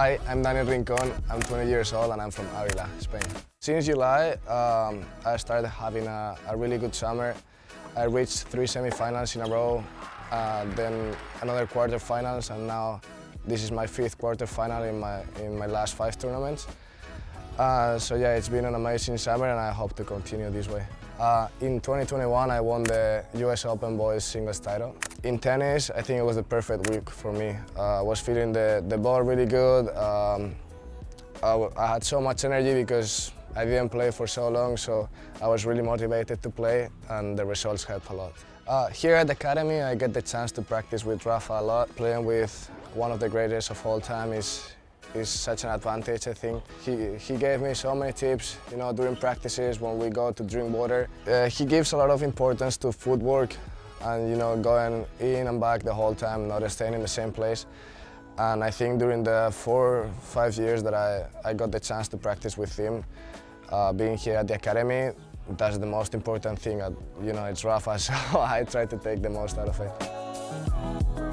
Hi, I'm Daniel Rincon. I'm 20 years old and I'm from Avila, Spain. Since July, um, I started having a, a, really good summer. I reached three semifinals in a row, uh, then another quarterfinals, and now this is my fifth quarterfinal in my, in my last five tournaments. Uh, so yeah, it's been an amazing summer and I hope to continue this way. Uh, in 2021, I won the US Open Boys singles title. In tennis, I think it was the perfect week for me. Uh, I was feeling the, the ball really good. Um, I, I, had so much energy because I didn't play for so long, so I was really motivated to play and the results helped a lot. Uh, here at the Academy, I get the chance to practice with Rafa a lot. Playing with one of the greatest of all time is is such an advantage, I think. He, he gave me so many tips, you know, during practices when we go to drink water. Uh, he gives a lot of importance to footwork and, you know, going in and back the whole time, not staying in the same place. And I think during the four, five years that I, I got the chance to practice with him, uh, being here at the academy, that's the most important thing. You know, it's Rafa, so I try to take the most out of it.